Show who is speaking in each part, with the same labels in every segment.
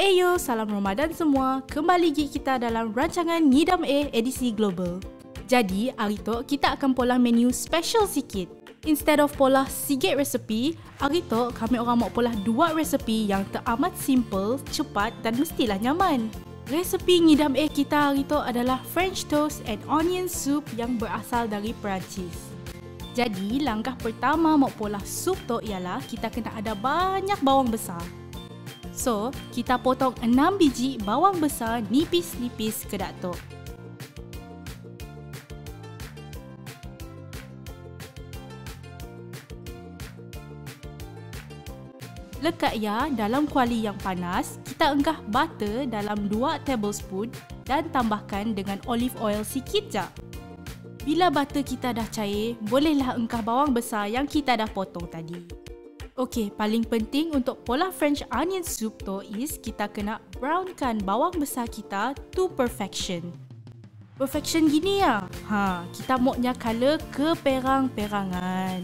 Speaker 1: Eyo, salam Ramadan semua. Kembali gig kita dalam rancangan Ngidam A edisi global. Jadi, hari tu kita akan pola menu special sikit. Instead of pola sigit resepi, hari tu kami orang mau pola dua resepi yang teramat simple, cepat dan mestilah nyaman. Resepi ngidam A kita hari tu adalah French toast and onion soup yang berasal dari Perancis. Jadi, langkah pertama mau pola sup tu ialah kita kena ada banyak bawang besar. So, kita potong 6 biji bawang besar nipis-nipis ke datuk. Lekat ia dalam kuali yang panas, kita enggah butter dalam 2 tablespoon dan tambahkan dengan olive oil sikit je. Bila butter kita dah cair, bolehlah engkah bawang besar yang kita dah potong tadi. Okey, paling penting untuk pola French onion soup tu is kita kena brownkan bawang besar kita to perfection. Perfection gini ya. Ha, kita moknya color keperang-perangan.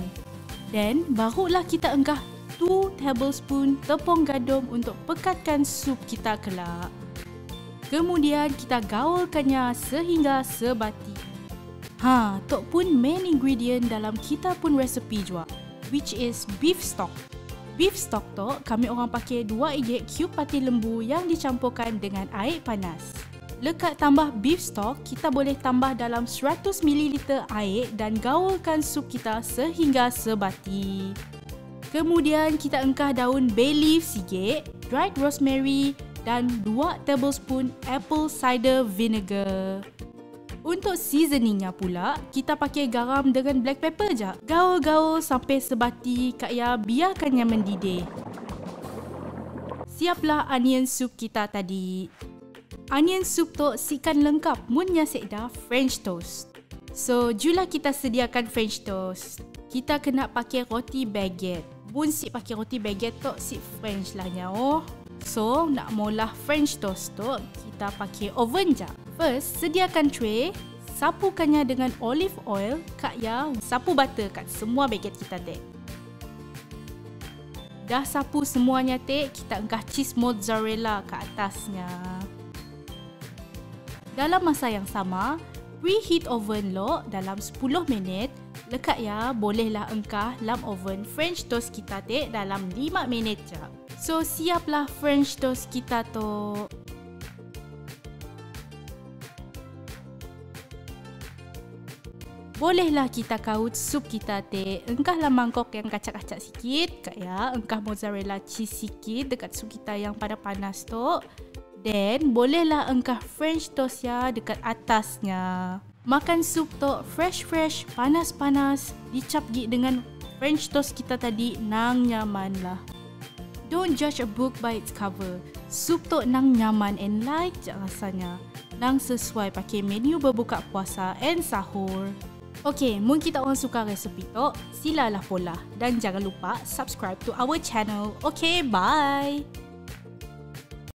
Speaker 1: Then, barulah kita enggah 2 tablespoon tepung gandum untuk pekatkan sup kita kelak. Kemudian kita gaulkannya sehingga sebati. Ha, tok pun main ingredient dalam kita pun resepi juga which is beef stock. Beef stock tu kami orang pakai 2 igit cube pati lembu yang dicampurkan dengan air panas. Lekat tambah beef stock, kita boleh tambah dalam 100 ml air dan gaulkan sup kita sehingga sebati. Kemudian kita engkah daun bay leaf sikit, dried rosemary dan 2 tablespoon apple cider vinegar. Untuk seasoningnya pula, kita pakai garam dengan black pepper je. Gaul-gaul sampai sebati Kak Ya biarkannya mendidih. Siaplah onion soup kita tadi. Onion soup tu sikan lengkap munnya sekda French toast. So, julah kita sediakan French toast. Kita kena pakai roti baguette. Bun si pakai roti baguette tu si French lah oh. So, nak mula French toast tu, kita pakai oven je. First, sediakan tray, sapukannya dengan olive oil, Kak Ya sapu butter kat semua baget kita dek. Dah sapu semuanya dek, kita engkah cheese mozzarella ke atasnya. Dalam masa yang sama, preheat oven lo dalam 10 minit. Lekat ya, bolehlah engkah dalam oven French toast kita dek dalam 5 minit je. So, siaplah French toast kita tu. Bolehlah kita kaut sup kita te. Engkahlah mangkok yang kacak-kacak sikit, kak ya. Engkah mozzarella cheese sikit dekat sup kita yang pada panas tu. Then, bolehlah engkah french toast ya dekat atasnya. Makan sup tu fresh-fresh, panas-panas, dicap gig dengan french toast kita tadi nang nyaman lah. Don't judge a book by its cover. Sup tu nang nyaman and light rasanya. Nang sesuai pakai menu berbuka puasa and sahur. Okay, mungkin kita orang suka resepi tu, silalah pola dan jangan lupa subscribe to our channel. Okay, bye.